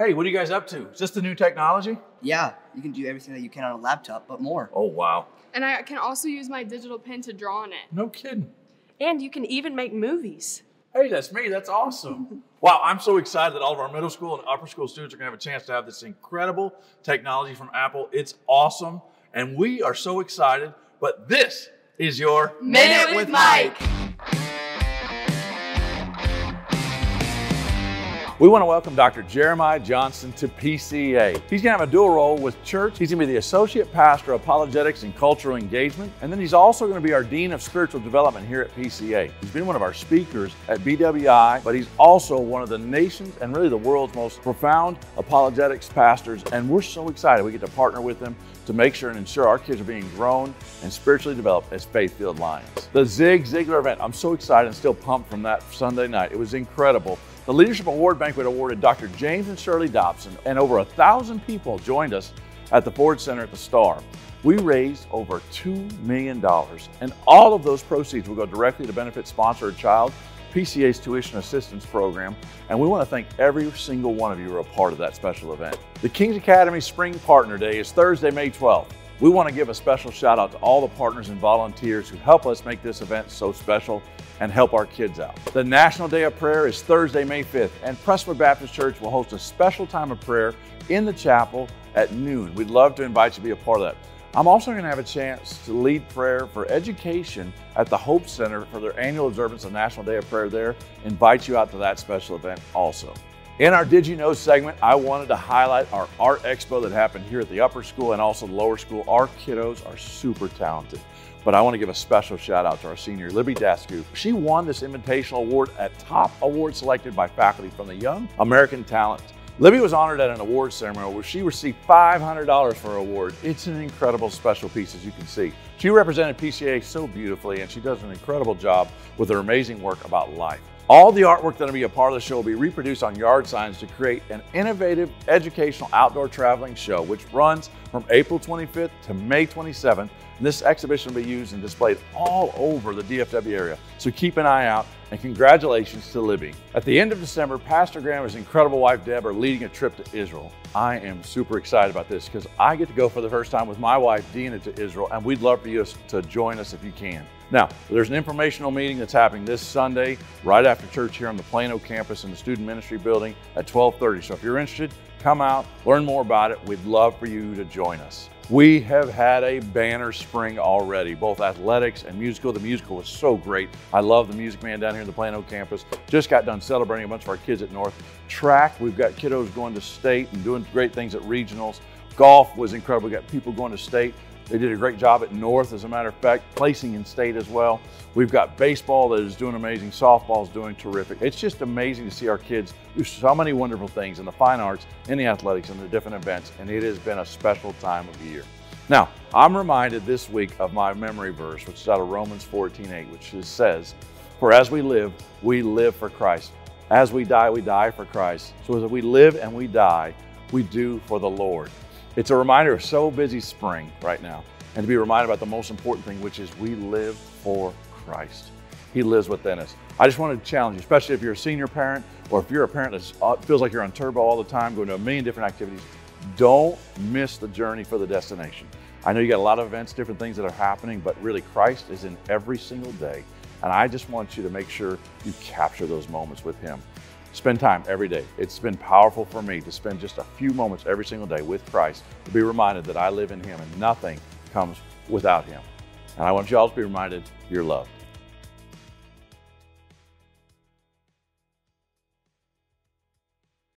Hey, what are you guys up to? Is this the new technology? Yeah, you can do everything that you can on a laptop, but more. Oh, wow. And I can also use my digital pen to draw on it. No kidding. And you can even make movies. Hey, that's me. That's awesome. wow, I'm so excited that all of our middle school and upper school students are going to have a chance to have this incredible technology from Apple. It's awesome. And we are so excited. But this is your Minute with Mike. We want to welcome Dr. Jeremiah Johnson to PCA. He's going to have a dual role with church. He's going to be the Associate Pastor of Apologetics and Cultural Engagement. And then he's also going to be our Dean of Spiritual Development here at PCA. He's been one of our speakers at BWI, but he's also one of the nation's and really the world's most profound apologetics pastors. And we're so excited we get to partner with him to make sure and ensure our kids are being grown and spiritually developed as faith-filled lions. The Zig Ziglar event, I'm so excited and still pumped from that Sunday night. It was incredible. The Leadership Award Banquet awarded Dr. James and Shirley Dobson, and over a thousand people joined us at the Ford Center at the Star. We raised over $2 million, and all of those proceeds will go directly to benefit Sponsor a Child, PCA's tuition assistance program, and we want to thank every single one of you who are a part of that special event. The King's Academy Spring Partner Day is Thursday, May 12th. We want to give a special shout out to all the partners and volunteers who help us make this event so special and help our kids out. The National Day of Prayer is Thursday, May 5th, and Prestonwood Baptist Church will host a special time of prayer in the chapel at noon. We'd love to invite you to be a part of that. I'm also going to have a chance to lead prayer for education at the Hope Center for their annual observance of National Day of Prayer there. Invite you out to that special event also. In our Did You Know segment, I wanted to highlight our art expo that happened here at the upper school and also the lower school. Our kiddos are super talented. But I want to give a special shout out to our senior, Libby Dasku. She won this invitational award at top award selected by faculty from the Young American Talent. Libby was honored at an award ceremony where she received $500 for her award. It's an incredible special piece, as you can see. She represented PCA so beautifully, and she does an incredible job with her amazing work about life. All the artwork that'll be a part of the show will be reproduced on yard signs to create an innovative educational outdoor traveling show, which runs from April 25th to May 27th. And this exhibition will be used and displayed all over the DFW area. So keep an eye out and congratulations to Libby. At the end of December, Pastor Graham and his incredible wife Deb are leading a trip to Israel. I am super excited about this because I get to go for the first time with my wife Dina to Israel, and we'd love for you to join us if you can. Now, there's an informational meeting that's happening this Sunday right after church here on the Plano campus in the Student Ministry Building at 1230. So if you're interested, come out, learn more about it. We'd love for you to join us. We have had a banner spring already, both athletics and musical. The musical was so great. I love the Music Man down here in the Plano campus. Just got done celebrating a bunch of our kids at North. Track, we've got kiddos going to state and doing great things at regionals. Golf was incredible. We got people going to state. They did a great job at North, as a matter of fact, placing in state as well. We've got baseball that is doing amazing, softball is doing terrific. It's just amazing to see our kids do so many wonderful things in the fine arts, in the athletics, and the different events, and it has been a special time of year. Now, I'm reminded this week of my memory verse, which is out of Romans 14:8, which says, For as we live, we live for Christ. As we die, we die for Christ. So as we live and we die, we do for the Lord. It's a reminder of so busy spring right now, and to be reminded about the most important thing, which is we live for Christ. He lives within us. I just want to challenge you, especially if you're a senior parent or if you're a parent that uh, feels like you're on turbo all the time, going to a million different activities. Don't miss the journey for the destination. I know you got a lot of events, different things that are happening, but really Christ is in every single day. And I just want you to make sure you capture those moments with Him. Spend time every day. It's been powerful for me to spend just a few moments every single day with Christ, to be reminded that I live in Him and nothing comes without Him. And I want you all to be reminded you're loved.